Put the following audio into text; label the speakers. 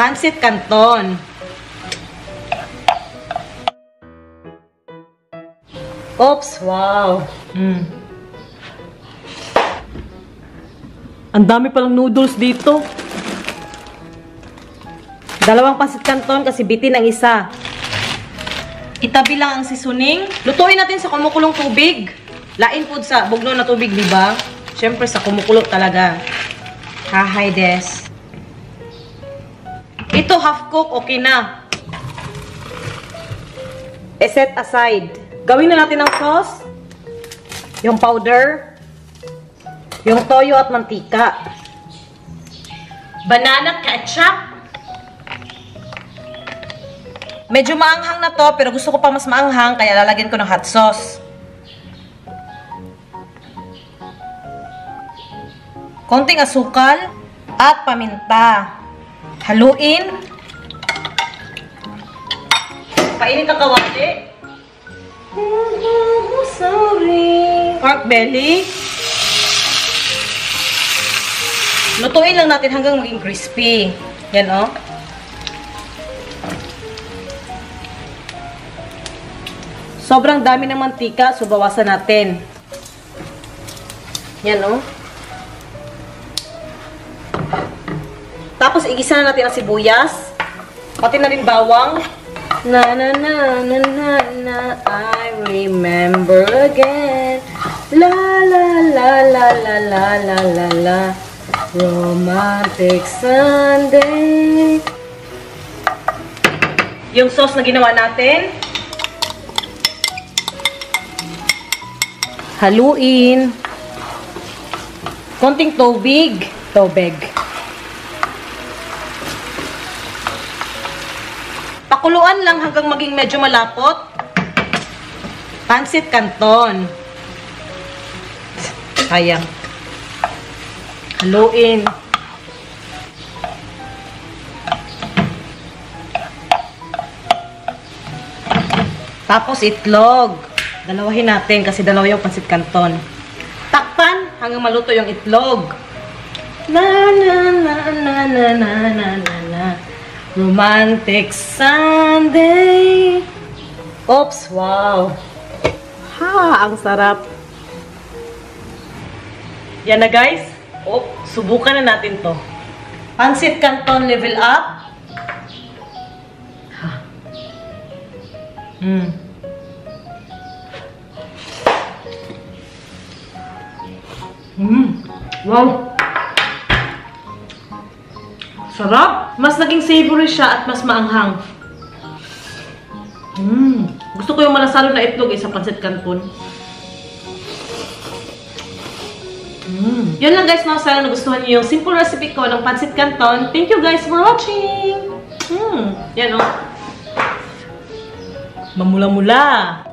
Speaker 1: Pansit Canton. Oops, wow. Mm. Ang dami palang noodles dito. Dalawang pansit canton kasi bitin ang isa. Itabi lang ang seasoning. Lutuin natin sa kumukulong tubig. Lain po sa bugno na tubig, di ba? Siyempre sa kumukulo talaga. Hahay des. Ito half cook, okay na. E-set aside. Gawin na natin ang sauce. Yung powder. Yung toyo at mantika. Banana ketchup. Medyo maanghang na to, pero gusto ko pa mas maanghang, kaya lalagyan ko ng hot sauce. Konting asukal at paminta. Haluin. Painit ang kawali. Sorry. Pork belly. Lutuin lang natin hanggang maging crispy. Yan, oh. Sobrang dami ng mantika, so bawasan natin. Yan, oh. Tapos, igisa na natin ang sibuyas. Pati na rin bawang. Na, na, na, na, na, na, I remember again. La, la, la, la, la, la, la, la, la. Romantic Sunday. Yung sauce na ginawa natin, haluin. Konting tubig. Tubig. Pakuluan lang hanggang maging medyo malapot. Pansit canton. Sayang. Haluin. Tapos itlog. Dalawahin natin kasi dalawa yung pansit canton. Takpan hanggang maluto yung itlog. Na na na na na na na na na. Romantic Sunday. Oops, wow. Ha, ang sarap. Yan na guys. Oh, subukan na natin to. Pansit canton level up. Ha. Mm. Mm. Wow. Sarap. Mas naging savory siya at mas maanghang. Mm. Gusto ko yung malasalo na itlog eh, sa pancit canton. Mm. Yun lang guys, no? Sana nagustuhan niyo yung simple recipe ko ng pancit canton. Thank you guys for watching. Mm. Yan o. Oh. Mamula-mula.